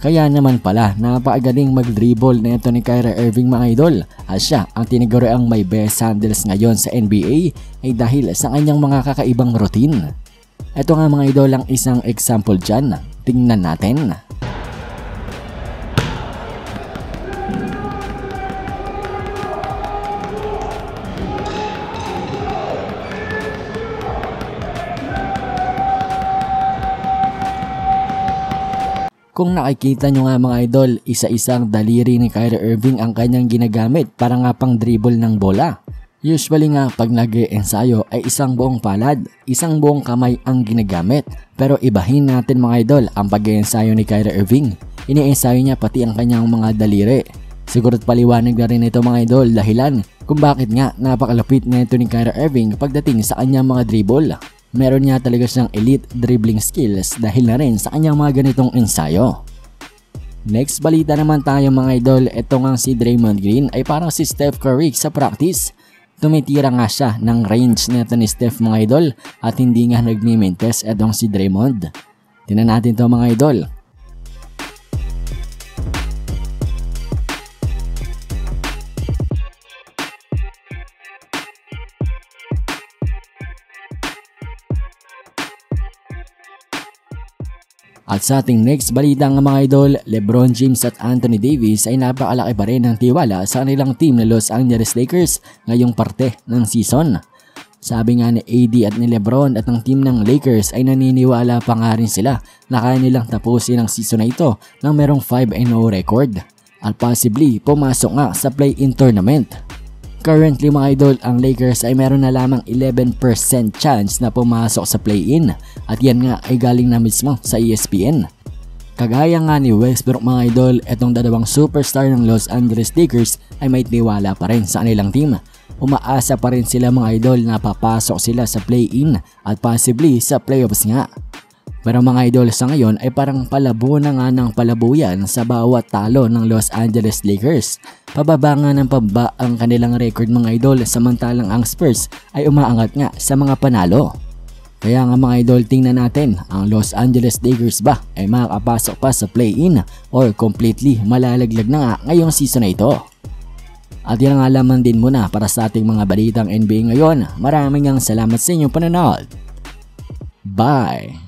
Kaya naman pala, napakagaling mag-dribble na ito ni Kyrie Irving mga idol. At siya, ang tiniguro ang may best handles ngayon sa NBA ay dahil sa kanyang mga kakaibang routine. Ito nga mga idol ang isang example dyan. Tingnan natin. Kung nakikita nyo nga mga idol, isa-isang daliri ni Kyrie Irving ang kanyang ginagamit para nga pang dribble ng bola. Usually nga pag nag ensayo ay isang buong palad, isang buong kamay ang ginagamit. Pero ibahin natin mga idol ang pag ensayo ni Kyrie Irving. Iniensayo niya pati ang kanyang mga daliri. Sigura't paliwanag na rin ito mga idol dahilan kung bakit nga napakalupit na ito ni Kyrie Irving pagdating sa kanyang mga dribble meron niya talaga siyang elite dribbling skills dahil na rin sa kanyang mga ganitong ensayo. Next balita naman tayo mga idol, ito nga si Draymond Green ay parang si Steph Curry sa practice. Tumitira nga siya ng range nito ni Steph mga idol at hindi nga nagmi-mintes itong si Draymond. Tinan natin to mga idol. At sa ating next balita ng mga idol, Lebron James at Anthony Davis ay napakalaki pa rin ng tiwala sa kanilang team na Los Angeles Lakers ngayong parte ng season. Sabi nga ni AD at ni Lebron at ng team ng Lakers ay naniniwala pa nga rin sila na kaya nilang tapusin ang season na ito ng merong 5-0 record at possibly pumasok nga sa play-in tournament. Currently mga idol, ang Lakers ay meron na lamang 11% chance na pumasok sa play-in at yan nga ay galing na mismo sa ESPN. Kagaya nga ni Westbrook mga idol, itong dalawang superstar ng Los Angeles Lakers ay may tiwala pa rin sa kanilang team. Umaasa pa rin sila mga idol na papasok sila sa play-in at possibly sa playoffs nga. Pero mga idol sa ngayon ay parang palabo na nga ng palabuyan sa bawat talo ng Los Angeles Lakers. Pababa nga ng pababa ang kanilang record mga idol samantalang ang Spurs ay umaangat nga sa mga panalo. Kaya nga mga idol tingnan natin ang Los Angeles Lakers ba ay makakapasok pa sa play-in or completely malalaglag na nga ngayong season na ito. At yan ang alaman din muna para sa ating mga balitang NBA ngayon. Maraming ang salamat sa inyong panonood. Bye!